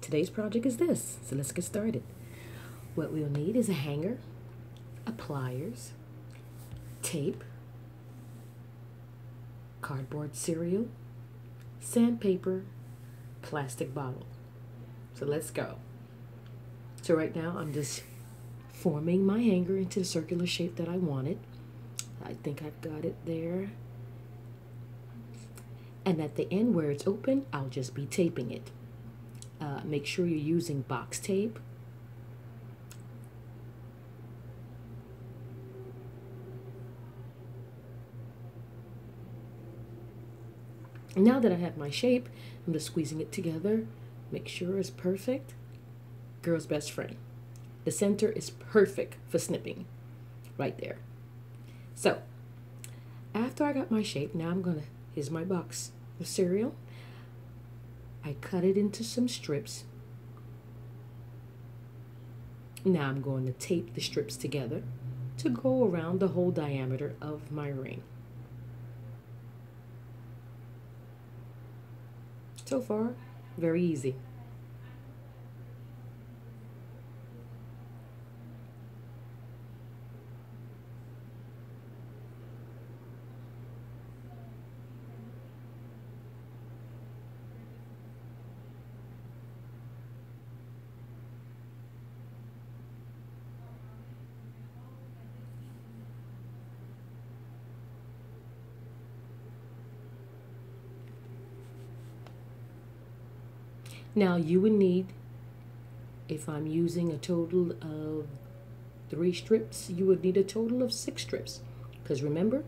Today's project is this, so let's get started. What we'll need is a hanger, a pliers, tape, cardboard cereal, sandpaper, plastic bottle. So let's go. So right now I'm just forming my hanger into the circular shape that I wanted. I think I've got it there. And at the end where it's open, I'll just be taping it. Uh, make sure you're using box tape. Now that I have my shape, I'm just squeezing it together. Make sure it's perfect. Girl's best friend. The center is perfect for snipping. Right there. So, after I got my shape, now I'm gonna, here's my box of cereal. I cut it into some strips. Now I'm going to tape the strips together to go around the whole diameter of my ring. So far, very easy. Now you would need, if I'm using a total of three strips, you would need a total of six strips. Because remember,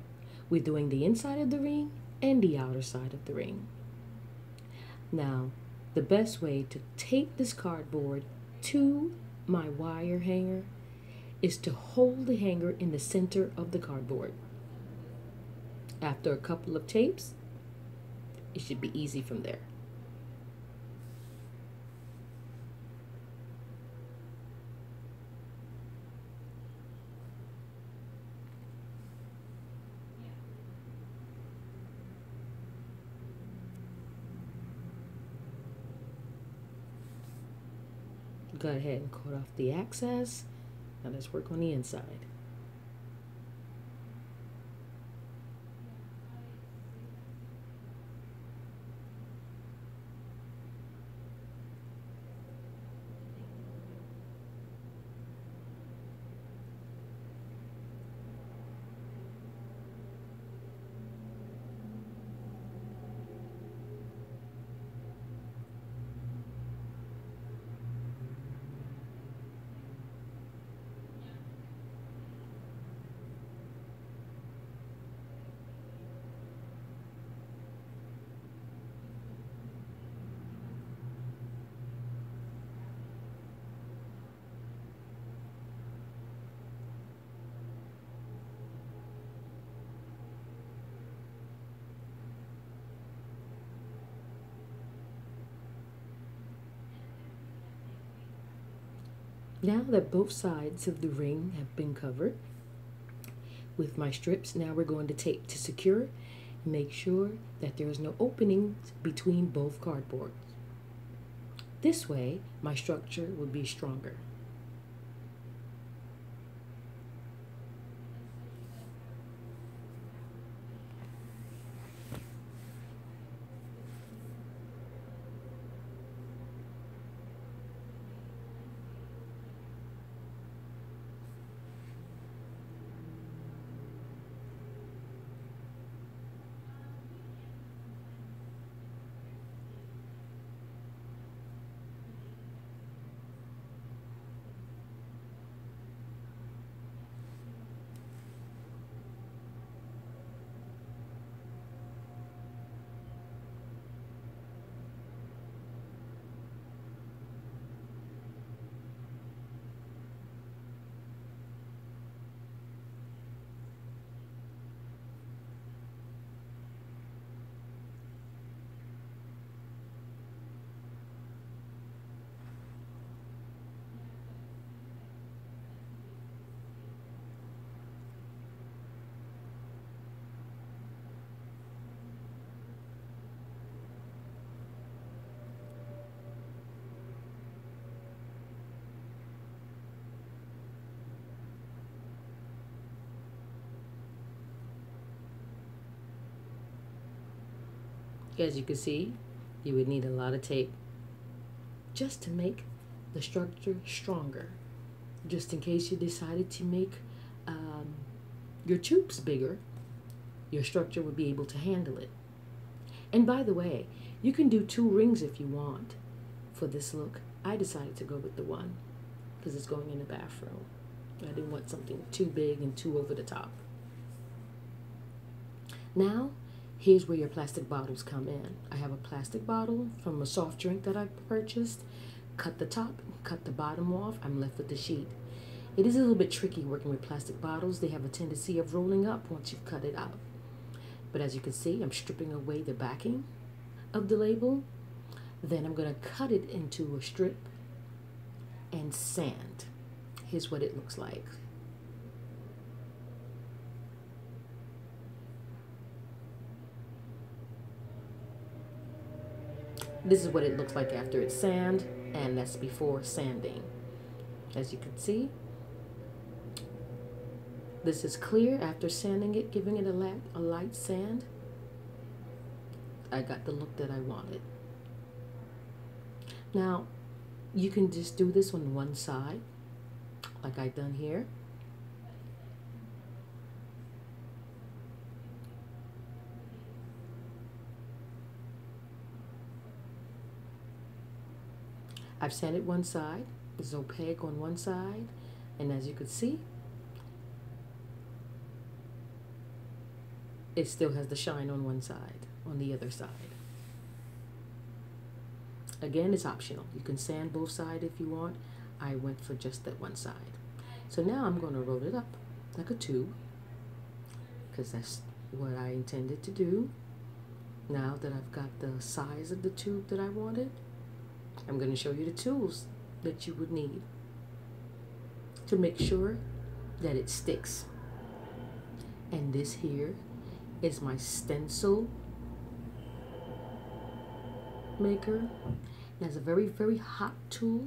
we're doing the inside of the ring and the outer side of the ring. Now, the best way to tape this cardboard to my wire hanger is to hold the hanger in the center of the cardboard. After a couple of tapes, it should be easy from there. Go ahead and cut off the excess. Now let's work on the inside. Now that both sides of the ring have been covered with my strips, now we're going to tape to secure make sure that there is no openings between both cardboards. This way, my structure will be stronger. As you can see, you would need a lot of tape just to make the structure stronger. Just in case you decided to make um, your tubes bigger, your structure would be able to handle it. And by the way, you can do two rings if you want for this look. I decided to go with the one because it's going in the bathroom. I didn't want something too big and too over the top. Now, here's where your plastic bottles come in. I have a plastic bottle from a soft drink that I purchased. Cut the top, cut the bottom off. I'm left with the sheet. It is a little bit tricky working with plastic bottles. They have a tendency of rolling up once you've cut it out. But as you can see, I'm stripping away the backing of the label. Then I'm going to cut it into a strip and sand. Here's what it looks like. This is what it looks like after it's sand, and that's before sanding. As you can see, this is clear after sanding it, giving it a light, a light sand. I got the look that I wanted. Now, you can just do this on one side, like I've done here. I've sanded one side, it's opaque on one side, and as you can see, it still has the shine on one side, on the other side. Again, it's optional. You can sand both sides if you want. I went for just that one side. So now I'm going to roll it up like a tube because that's what I intended to do. Now that I've got the size of the tube that I wanted, I'm going to show you the tools that you would need to make sure that it sticks. And this here is my stencil maker. It has a very, very hot tool.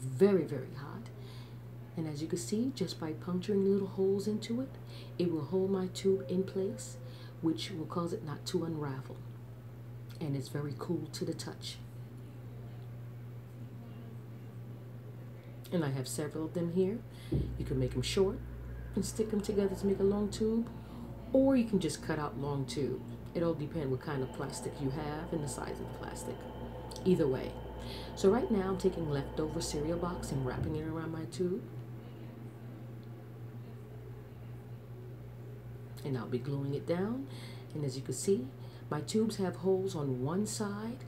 Very, very hot. And as you can see, just by puncturing little holes into it, it will hold my tube in place, which will cause it not to unravel. And it's very cool to the touch. And I have several of them here. You can make them short and stick them together to make a long tube, or you can just cut out long tube. It all depends what kind of plastic you have and the size of the plastic. Either way. So right now I'm taking leftover cereal box and wrapping it around my tube. And I'll be gluing it down. And as you can see, my tubes have holes on one side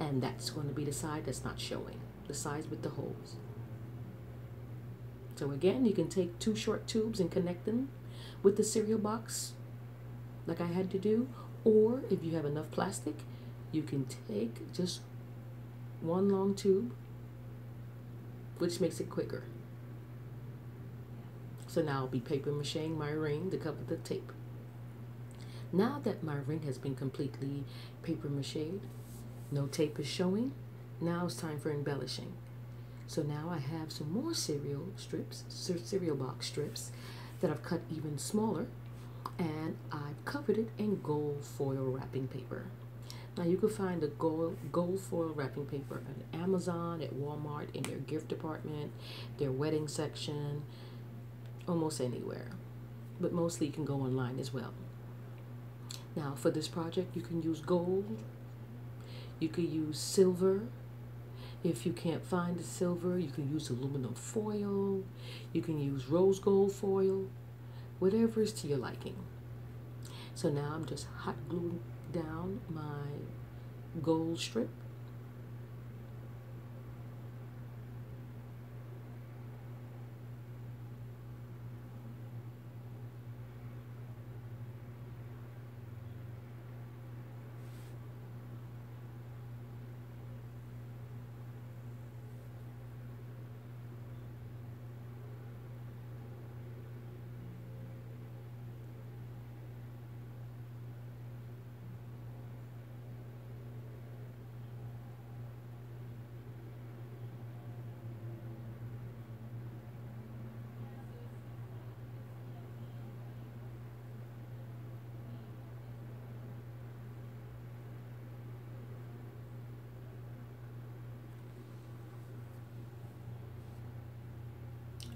and that's going to be the side that's not showing. The sides with the holes. So again, you can take two short tubes and connect them with the cereal box like I had to do. Or if you have enough plastic, you can take just one long tube, which makes it quicker. So now I'll be paper macheing my ring to cover the tape. Now that my ring has been completely paper mache, no tape is showing, now it's time for embellishing. So now I have some more cereal strips, cereal box strips that I've cut even smaller and I've covered it in gold foil wrapping paper. Now you can find the gold, gold foil wrapping paper at Amazon, at Walmart, in their gift department, their wedding section, almost anywhere. But mostly you can go online as well. Now for this project you can use gold, you could use silver, if you can't find the silver, you can use aluminum foil. You can use rose gold foil. Whatever is to your liking. So now I'm just hot gluing down my gold strip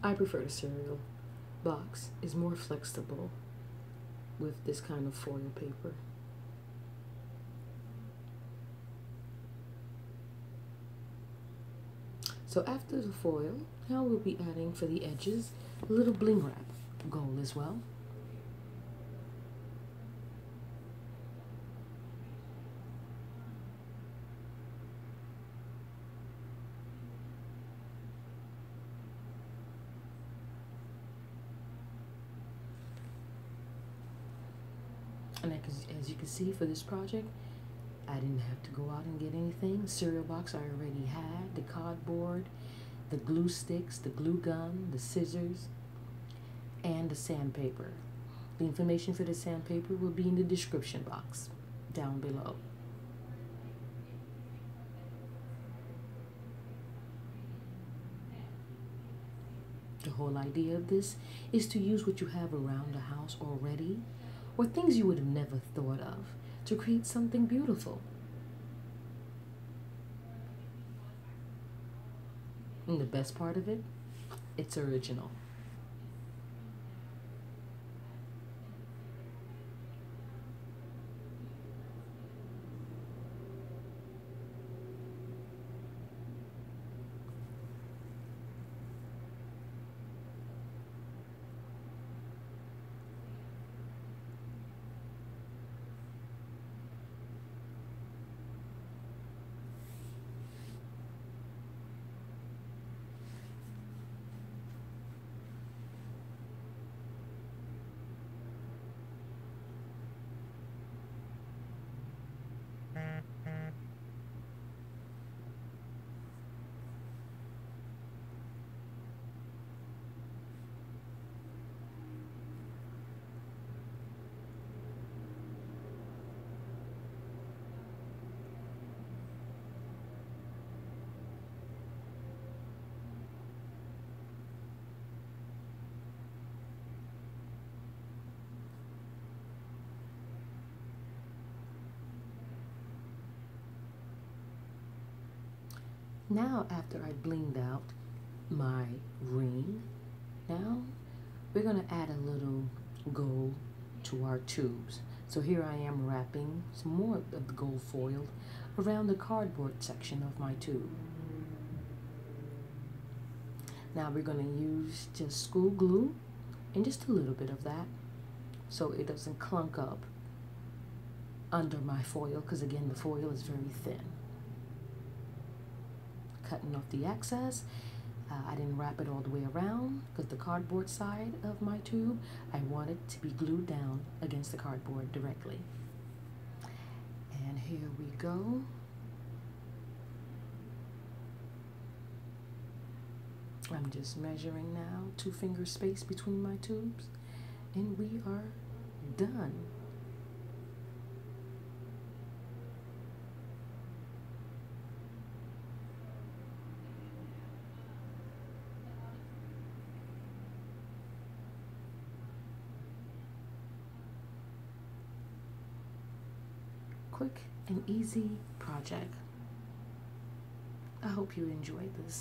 I prefer the cereal box. is more flexible with this kind of foil paper. So after the foil, now we'll be adding for the edges a little bling wrap gold as well. And as you can see for this project, I didn't have to go out and get anything. Cereal box I already had, the cardboard, the glue sticks, the glue gun, the scissors, and the sandpaper. The information for the sandpaper will be in the description box down below. The whole idea of this is to use what you have around the house already or things you would have never thought of to create something beautiful. And the best part of it, it's original. Now after I blinged out my ring, now we're going to add a little gold to our tubes. So here I am wrapping some more of the gold foil around the cardboard section of my tube. Now we're going to use just school glue and just a little bit of that so it doesn't clunk up under my foil because again the foil is very thin cutting off the excess. Uh, I didn't wrap it all the way around because the cardboard side of my tube, I want it to be glued down against the cardboard directly. And here we go. I'm just measuring now, two finger space between my tubes, and we are done. Quick and easy project. I hope you enjoyed this.